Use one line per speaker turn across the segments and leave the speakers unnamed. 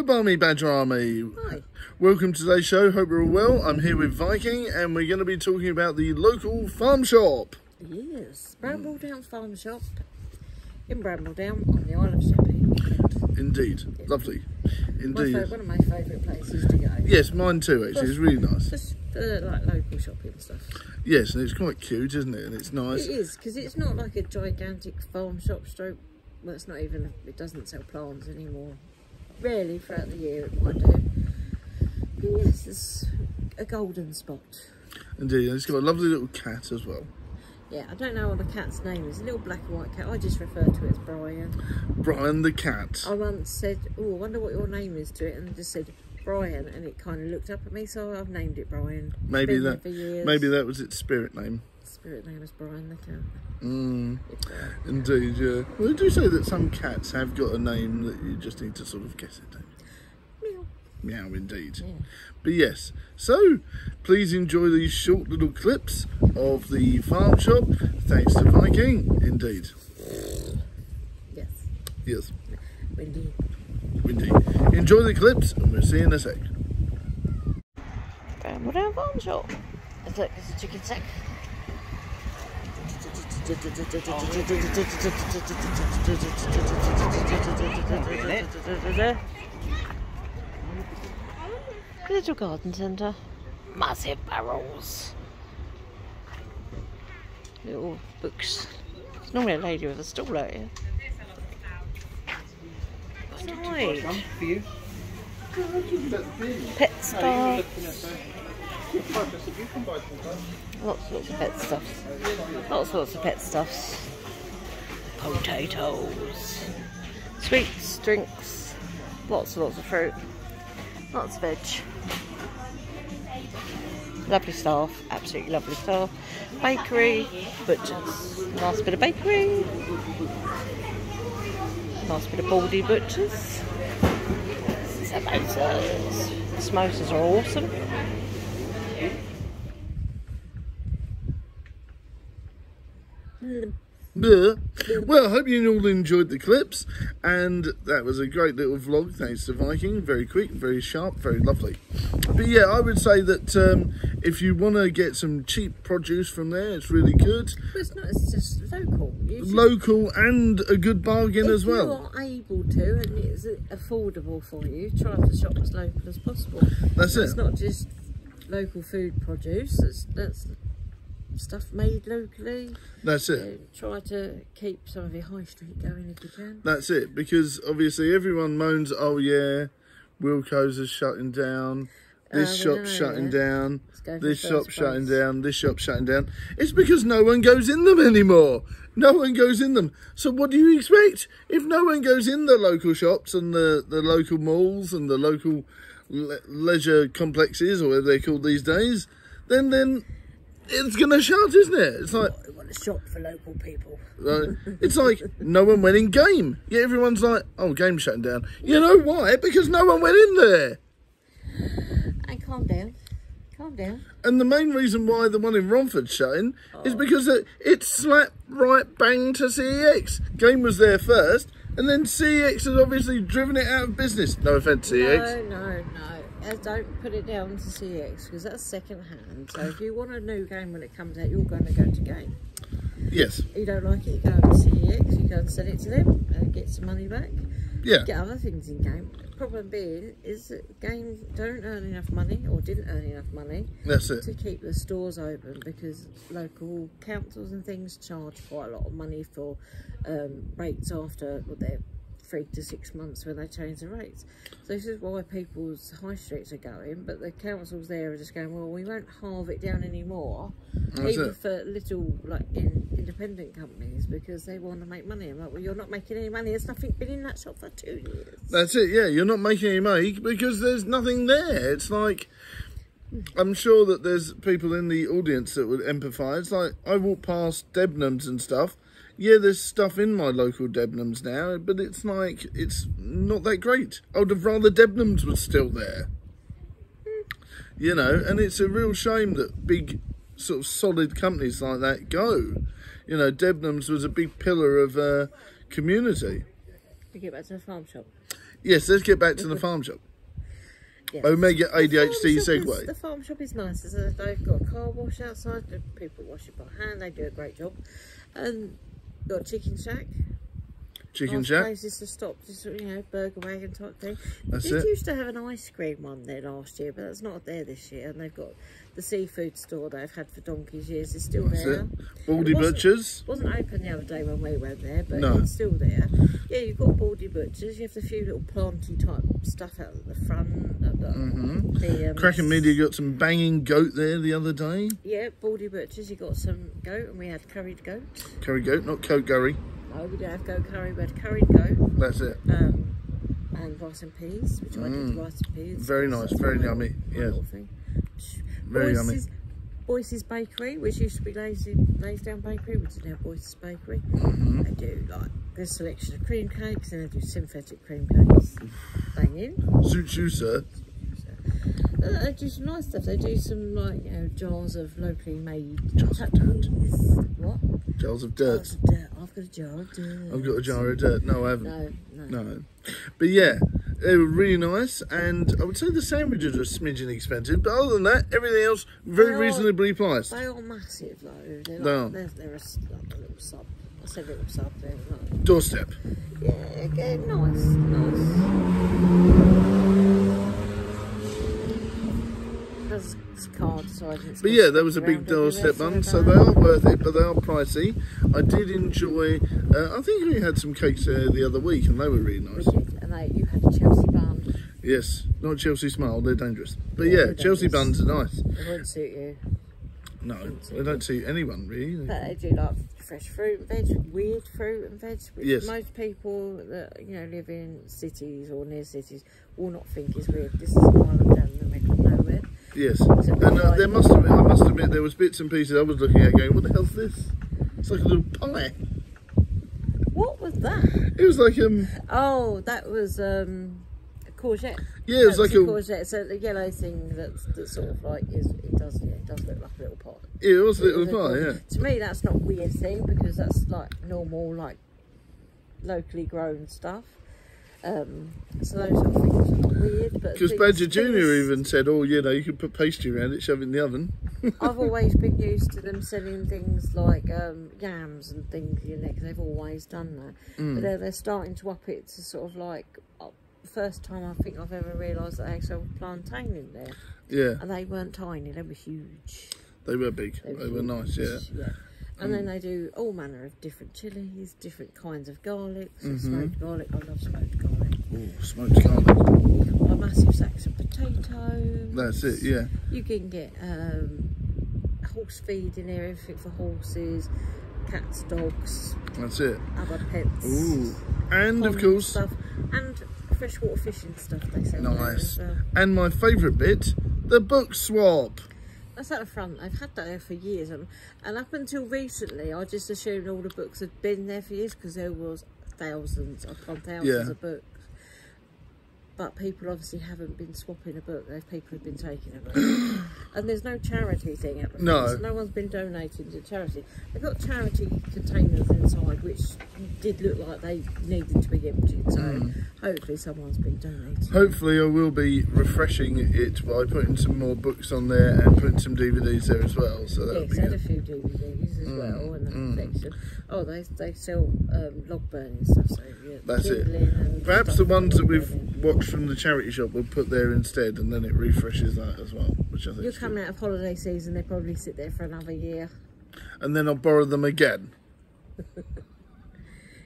Hello, Barmy Badger Army.
Hi.
Welcome to today's show. Hope you're all well. I'm here with Viking, and we're going to be talking about the local farm shop.
Yes, Brambledown Farm Shop in Brambledown on the Isle of Sheppey.
Indeed, lovely. Indeed.
fa- one of my favourite places to go.
Yes, mine too. Actually, it's really nice.
Just for like local shopping stuff.
Yes, and it's quite cute, isn't it? And it's nice.
It is because it's not like a gigantic farm shop. Stroke. Well, it's not even. It doesn't sell plants anymore. Rarely throughout the year it might do. But yes, it's a golden spot.
Indeed, and it's got a lovely little cat as well.
Yeah, I don't know what the cat's name is. A little black and white cat. I just refer to it as Brian.
Brian the cat.
I once said, "Oh, I wonder what your name is" to it, and just said Brian, and it kind of looked up at me, so I've named it Brian.
Maybe that. Maybe that was its spirit name.
Spirit name is Brian the cat.
Mm, indeed, yeah. Well, they do say that some cats have got a name that you just need to sort of guess it.
Meow.
Meow, indeed.
Yeah.
But yes, so please enjoy these short little clips of the farm shop. Thanks to Viking, indeed.
Yes.
Yes,
Windy.
Enjoy the clips, and we'll see you in a sec.
Brambledown Farm Shop. It's like it's a chicken sack. Little garden centre. Massive barrels. Little books. There's normally a lady with a stall out here. Right. Pet spa. Lots, lots of pet stuff. Lots, lots of pet stuffs. Potatoes. Sweets, drinks. Lots, and lots of fruit. Lots of veg. Lovely staff. Absolutely lovely staff. Bakery. Butchers. Nice bit of bakery. Nice bit of baldy butchers. Samosas. Samosas are awesome.
Bleh. Well, I hope you all enjoyed the clips, and that was a great little vlog. Thanks to Viking, very quick, very sharp, very lovely. But yeah, I would say that um, if you want to get some cheap produce from there, it's really good,
But it's not, it's just local. Just-
local, and a good bargain
if
as well.
you are able to and it's affordable for you, try to shop as local as possible.
That's
It's
it.
It's not just local food produce, that's, that's stuff made locally.
That's
So
it.
try to keep some of your high street going if you can.
That's it. Because obviously everyone moans, "Oh yeah, Wilko's is shutting down." This
Uh,
shop's shutting
that.
down.
Let's go for
This shop's shutting down. This shop's shutting down. It's because no one goes in them anymore. No one goes in them. So what do you expect? If no one goes in the local shops and the, the local malls and the local le- leisure complexes or whatever they're called these days, then then it's gonna shut, isn't it? It's like
We want to shop for local people.
Right? It's like no one went in game. Yeah, everyone's like, oh, game's shutting down. You know why? Because no one went in there.
And calm down. Calm down.
And the main reason why the one in Romford's shutting is oh. because it, it slapped right bang to CEX. Game was there first, and then CEX has obviously driven it out of business. No offence, CEX.
No, no, no. Uh, don't put it down to CEX because that's second hand. So if you want a new game when it comes out, you're going to go to game.
Yes.
you don't like it, you go to CEX, you go and sell it to them and get some money back.
Yeah.
Get other things in game. Problem being is that game don't earn enough money or didn't earn enough money
That's it.
to keep the stores open because local councils and things charge quite a lot of money for um, rates after well, they're three to six months when they change the rates. So this is why people's high streets are going, but the councils there are just going, well, we won't halve it down anymore,
That's
even
it.
for little like in, independent companies because they want to make money. I'm like, well, you're not making any money. There's nothing been in that shop for two years.
That's it, yeah. You're not making any money because there's nothing there. It's like, I'm sure that there's people in the audience that would empathise. Like, I walk past Debenhams and stuff. Yeah, there's stuff in my local Debenhams now, but it's like, it's not that great. I would have rather Debenhams was still there. You know, and it's a real shame that big, sort of solid companies like that go. You know, Debenhams was a big pillar of uh, community.
We get back to the farm shop.
Yes, let's get back to the farm shop.
Yes.
Omega ADHD
is- The farm shop is nice. They've got a car wash outside. People wash it by hand. They do a great job. And got a chicken shack.
Chicken shack.
places to stop, just you know, burger wagon type thing.
That's
They
it.
used to have an ice cream one there last year, but that's not there this year. And they've got the seafood store they've had for donkey's years. It's still
That's
there.
it. Baldy
It wasn't-
Butchers.
wasn't open the other day when we went there, but
No.
it's still there. Yeah, you've got Baldy Butchers. You have the few little planty type stuff out at the front. At the,
Mhm.
the, um,
Kraken Media got some banging goat there the other day.
Yeah, Baldy Butchers. You got some goat, and we had curried goat.
Curry goat, not coat curry.
No, we didn't have goat curry. We had curried goat
That's it.
um, and rice and peas, which I
Mm.
did rice and peas.
Very nice, very
my
yummy, yes. Very yummy.
Boyce's, Bakery, which used to be Lazy, Leysdown Bakery, which is now Boyce's Bakery.
Mhm.
They do like good selection of cream cakes and they do synthetic cream cakes. Banging.
Suits you, sir.
Uh, They do some nice stuff. They do some like you know jars of locally made
Jars of.
What?
Jars of
Jars
dirt.
of dirt. I've got a jar of dirt.
I've got a jar of dirt. No, I haven't.
No, no.
No. But yeah, they were really nice, and I would say the sandwiches were smidgen expensive, but other than that, everything else very
are-
reasonably priced.
They are massive though. They're,
They are.
they're, they're a, like a little sub. I said little sub. They're like,
Doorstep.
yeah, again, nice, nice. There's cards, so I didn't
But yeah, there was a big doorstep one, so they are worth it, but they are pricey. I did enjoy. Uh, I think we had some cakes there the other week, and they were really nice.
And they, you had a Chelsea bun.
Yes, not Chelsea Smile, they're dangerous. But
Yeah,
yeah, Chelsea buns are nice.
They wouldn't suit you.
No, they don't suit anyone really.
But they do like fresh fruit and veg, weird fruit and veg, which
Yes.
most people that you know live in cities or near cities will not think is weird. This is one of them down in the middle of nowhere.
Yes, and uh, there must have I must admit there was bits and pieces I was looking at going, what the hell's this? It's like a little pie.
What was that?
It was like um,
Oh, that was um, a courgette.
yeah, it was like
a
a,
courgette. So the yellow thing that's that sort of like is it does yeah, it does look like a little pot.
yeah, it was a
It
little pie, yeah.
To me, that's not a weird thing because that's like normal, like locally grown stuff. Um, so those sort of things are weird.
Because Badger Junior even said, "Oh, you know, you could put pastry around it, shove it in the oven."
I've always been used to them selling things like um, yams and things in there because they've always done that.
Mm.
But they're, they're starting to up it to sort of like uh, first time I think I've ever realised that they sold plantain in there,
Yeah,
and they weren't tiny; they were huge.
they were big.
They
They were nice. Yeah,
And then they do all manner of different chilies, different kinds of garlic, so
Mhm.
smoked garlic. I love smoked garlic.
oh, smoked garlic.
A massive sacks of potatoes.
That's it. Yeah,
You can get um, horse feed in there, everything for horses, cats, dogs,
that's it.
other pets.
Ooh, and of course,
stuff, and freshwater fishing stuff. They sell there
Nice.
well.
and my favourite bit, the book swap.
That's at the front. I've had that there for years, and, and up until recently, I just assumed all the books had been there for years because there was thousands upon thousands
Yeah.
of books. But people obviously haven't been swapping a book. They've people have been taking a book, and there's no charity thing at the
No.
No one's been donating to charity. They've got charity containers inside, which did look like they needed to be emptied. So
Mm.
hopefully, someone's been donating.
Hopefully, I will be refreshing it by putting some more books on there and putting some DVDs there as well. So that'll
Yes,
be
had a few DVDs as
Mm,
well, a
mm.
collection. Oh, they they sell um, log burning stuff, so yeah,
That's it. Perhaps the ones that we've watched from the charity shop we'll put there instead, and then it refreshes that as well, which I think.
Coming out of holiday season, they probably sit there for another year.
And then I'll borrow them again.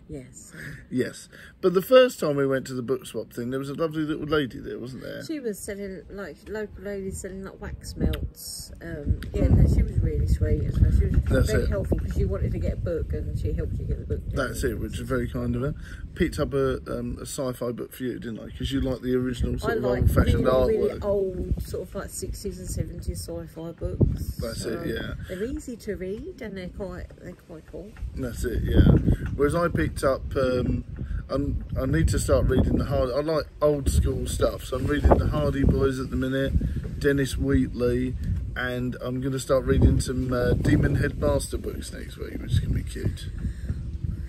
Yes.
Yes, but the first time we went to the book swap thing, there was a lovely little lady there, wasn't there?
She was selling, like, local ladies selling, like, wax melts. Um, yeah, no, she was really sweet. as well. She was
That's
very
it.
helpful because she wanted to get a book and she helped you get the book.
That's it, which is very kind of her. Picked up a, um, a sci-fi book for you, didn't I? Because you like the original
I
sort of
like
old-fashioned
really, really
artwork.
old, sort of like 60s and 70s sci-fi books.
That's it,
Um,
yeah.
They're easy to read and they're quite, they're quite cool.
That's it, yeah. Whereas I picked up, um, I'm, need to start reading the hard. I like old school stuff, so I'm reading the Hardy Boys at the minute, Dennis Wheatley, and I'm going to start reading some uh, Demon Headmaster books next week, which is going to be cute.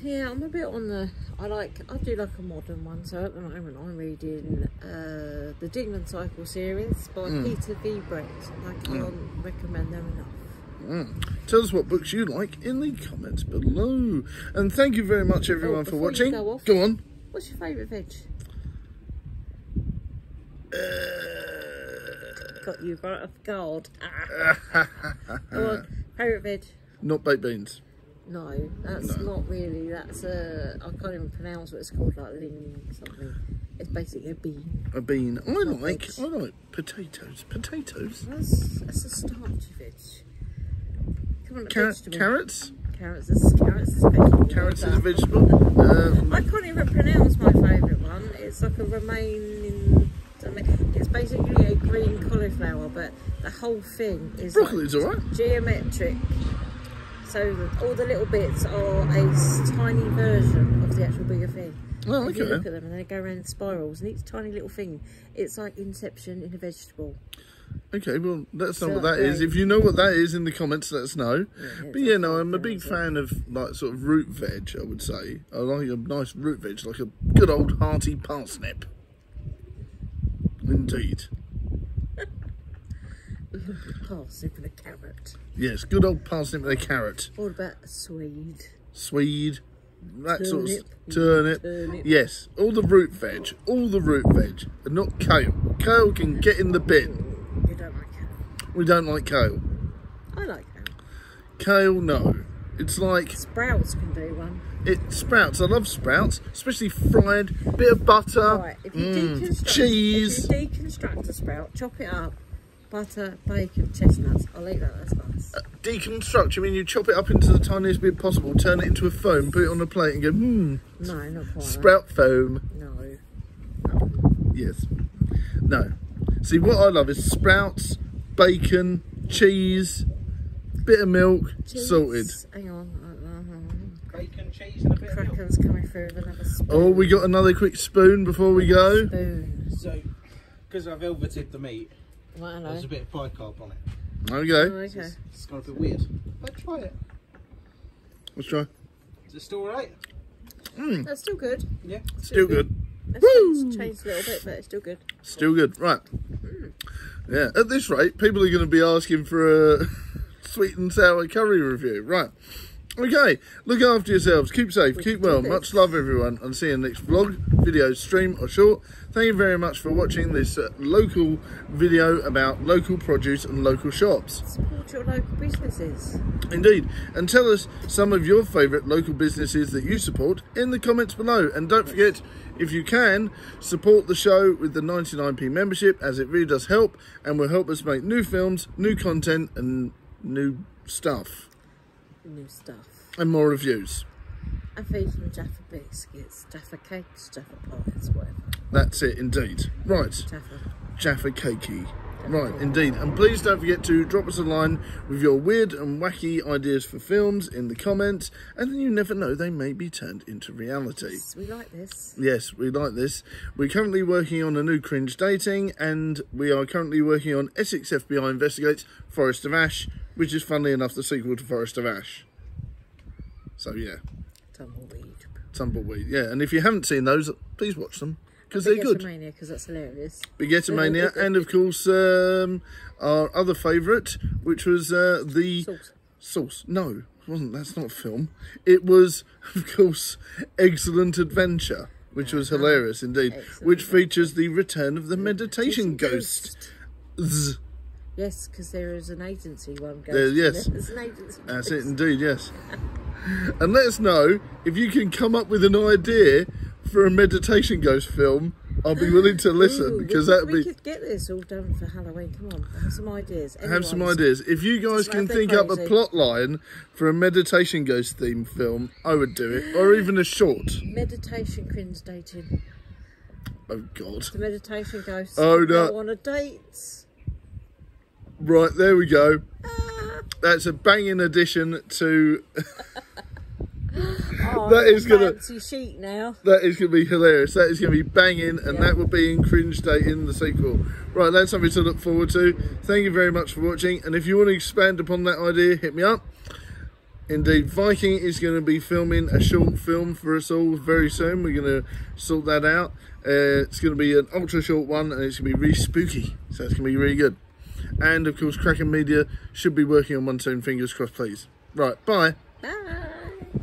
Yeah, I'm a bit on the. I like. I do like a modern one. So at the moment, I'm reading uh, the Demon Cycle series by
Hmm.
Peter V. Brett. I can't recommend them enough.
Mm. Tell us what books you like in the comments below. And thank you very much, everyone,
Oh,
for watching.
go off-
Go on.
What's your favourite veg?
Uh,
Got you right off guard. Ah. Go on. Favourite veg?
not baked beans.
No, that's
No.
not really. That's a. I can't even pronounce what it's called. Like ling something. It's basically a bean.
A bean. I
Not
like.
veg.
I like potatoes. Potatoes.
That's that's a starchy veg. Come on,
Car-
vegetable.
carrots.
Carrots is carrots is a vegetable.
Carrots is a vegetable. Um,
I can't even pronounce my favourite one. It's like a romaine in. I mean, It's basically a green cauliflower, but the whole thing is like
broccoli's all right.
geometric. So all the little bits are a tiny version of the actual bigger thing.
Oh,
If you look at them and they go around in spirals, and each tiny little thing, it's like Inception in a vegetable.
Okay, well, let us know
So,
what that is. If you know what that is in the comments, let us know.
Yeah,
But yeah, no, I'm a big fan of like sort of root veg. I would say I like a nice root veg, like a good old hearty parsnip. Indeed,
Parsnip and a carrot.
yes, good old parsnip and a carrot,
What about a swede?
swede, that sort of
Turnip.
turnip.
Turnip.
Yes, all the root veg, all the root veg, and not kale. Kale can get in the bin.
You don't like it?
We don't like kale.
I like it.
Kale, no. It's like
Sprouts can do one.
It sprouts. I love sprouts, especially fried. Bit of butter,
Right,
mm, cheese.
if you deconstruct a sprout, chop it up, butter, bacon, chestnuts. I'll eat that. That's nice.
Deconstruct. You mean you chop it up into the tiniest bit possible, turn it into a foam, put it on a plate, and go, hmm,
No, not quite.
sprout foam.
That. No.
Yes. No. See, what I love is sprouts, bacon, cheese, bit of milk,
Cheese.
salted.
Hang on. uh,
Bacon, cheese, and a
uh,
bit of.
Crackers coming through with another spoon.
Oh, we got another quick spoon before we go.
Spoon.
So, because I've velveted the meat,
Right, hello.
there's a bit of bicarb on it.
Oh,
Okay,
okay.
It's, it's gone a bit weird. But try it.
let's try.
Is it still alright? Hmm.
That's still good.
Yeah.
Still good.
It's changed, changed a little bit, but it's still good.
Still good. Right. Yeah, at this rate, people are going to be asking for a sweet and sour curry review. Right. Okay, look after yourselves. Keep safe,
We
keep well. Much love, everyone, and see you in the next vlog, video, stream, or short. Thank you very much for watching this uh, local video about local produce and local shops.
Support your local businesses.
Indeed. And tell us some of your favourite local businesses that you support in the comments below. And don't forget, if you can, support the show with the 99p membership as it really does help and will help us make new films, new content, and new stuff.
New stuff.
And more reviews.
And feed them Jaffa biscuits, Jaffa cakes, Jaffa pies, whatever.
That's it, indeed. Right.
Jaffa.
Jaffa Cakey. Right, indeed. And please don't forget to drop us a line with your weird and wacky ideas for films in the comments, and then you never know, they may be turned into reality.
Yes, we like this.
Yes, we like this. We're currently working on a new cringe dating, and we are currently working on Essex FBI Investigates Forest of Ash, which is funnily enough the sequel to Forest of Ash. So yeah,
Tumbleweed.
Tumbleweed. Yeah, and if you haven't seen those, please watch them because they're good.
Mania, because that's hilarious.
Begetomania, and of course um, our other favourite, which was uh, the
Sauce.
Sauce. No, it wasn't. That's not a film. It was, of course, Excellent Adventure, which was hilarious indeed.
Excellent
which features the return of the meditation ghost. Zzz.
Yes, because there is an agency one. Ghost,
There- yes.
There's an agency.
That's it, indeed. Yes. and let us know if you can come up with an idea for a meditation ghost film. I'll be willing to listen
Ooh,
because that'd
we
be.
could get this all done for Halloween. Come on, have some ideas.
have some ideas. If you guys can think up a
crazy.
plot line for a meditation ghost theme film, I would do it, or even a short.
Meditation cringe dating.
Oh God!
The meditation ghost.
Oh, no.
Go on a date.
Right there we go.
Ah.
That's a banging addition to.
Oh,
That is gonna-
sheet now.
That is going to be hilarious. That is going to be banging, and
Yeah.
that will be in cringe date in the sequel. Right, that's something to look forward to. Thank you very much for watching, and if you want to expand upon that idea, hit me up. Indeed, Viking is going to be filming a short film for us all very soon. We're going to sort that out. Uh, it's going to be an ultra short one and it's going to be really spooky. So it's going to be really good. And of course, Kraken Media should be working on one soon. Fingers crossed, please. Right, bye.
Bye.